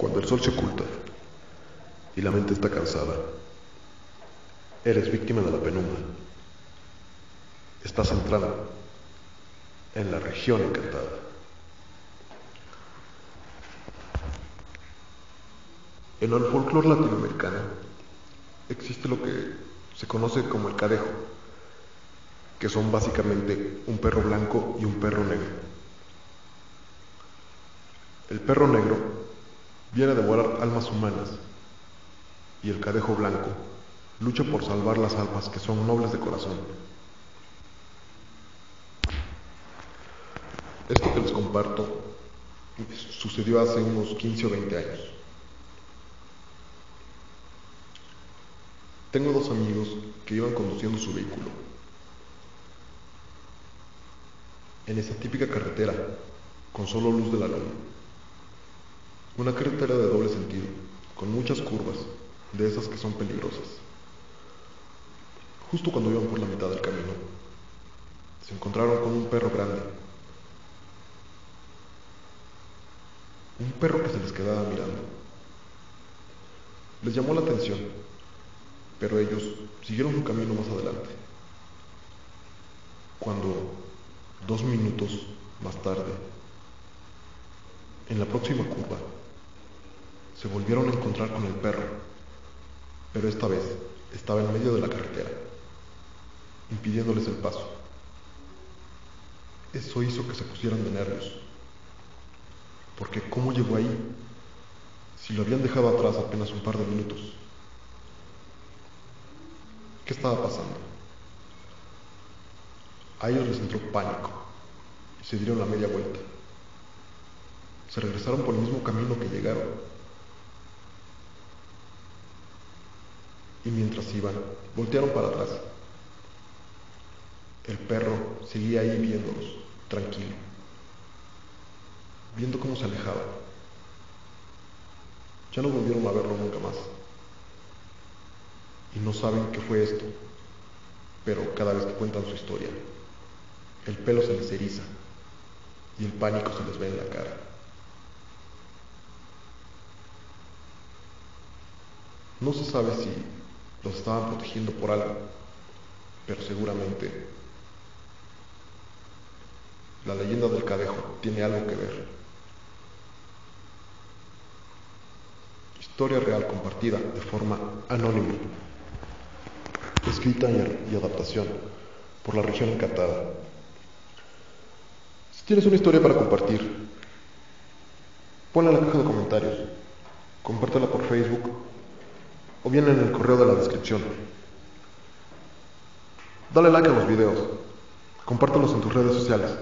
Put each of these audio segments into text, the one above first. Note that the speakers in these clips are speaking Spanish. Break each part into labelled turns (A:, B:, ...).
A: Cuando el sol se oculta y la mente está cansada, eres víctima de la penumbra. Estás entrando en la región encantada. En el folclore latinoamericano existe lo que se conoce como el cadejo, que son básicamente un perro blanco y un perro negro. El perro negro viene a devorar almas humanas y el cadejo blanco lucha por salvar las almas que son nobles de corazón. Esto que les comparto sucedió hace unos 15 o 20 años. Tengo dos amigos que iban conduciendo su vehículo. En esa típica carretera, con solo luz de la luna. Una carretera de doble sentido, con muchas curvas, de esas que son peligrosas. Justo cuando iban por la mitad del camino, se encontraron con un perro grande. Un perro que se les quedaba mirando. Les llamó la atención, pero ellos siguieron su camino más adelante. Cuando, dos minutos más tarde, en la próxima curva, se volvieron a encontrar con el perro, pero esta vez estaba en medio de la carretera, impidiéndoles el paso. Eso hizo que se pusieran de nervios, porque ¿cómo llegó ahí si lo habían dejado atrás apenas un par de minutos? ¿Qué estaba pasando? A ellos les entró pánico y se dieron la media vuelta. Se regresaron por el mismo camino que llegaron y mientras iban, voltearon para atrás. El perro seguía ahí viéndolos, tranquilo, viendo cómo se alejaba. Ya no volvieron a verlo nunca más. Y no saben qué fue esto, pero cada vez que cuentan su historia, el pelo se les eriza y el pánico se les ve en la cara. No se sabe si los estaban protegiendo por algo, pero seguramente la leyenda del cadejo tiene algo que ver. Historia real compartida de forma anónima, escrita y adaptación por la región encantada. Si tienes una historia para compartir, ponla en la caja de comentarios, compártela por Facebook o bien en el correo de la descripción. Dale like a los videos, compártelos en tus redes sociales,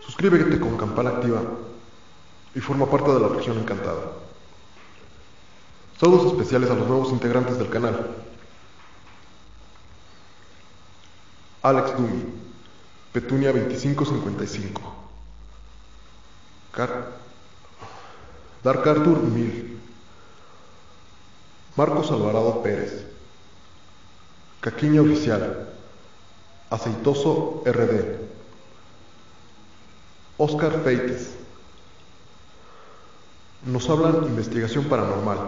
A: suscríbete con campana activa y forma parte de la región encantada. Saludos especiales a los nuevos integrantes del canal. Alex Dumi, Petunia 2555. Car Dark Arthur 1000. Marcos Alvarado Pérez. Caquiña Oficial. Aceitoso RD. Oscar Feites. Nos hablan investigación paranormal.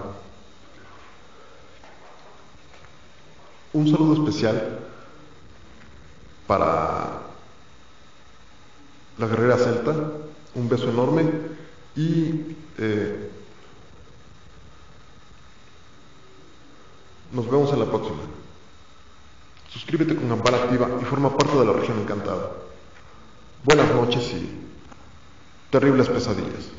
A: Un saludo especial para la guerrera celta. Un beso enorme y eh, Nos vemos en la próxima. Suscríbete con campana activa y forma parte de la región encantada. Buenas noches y terribles pesadillas.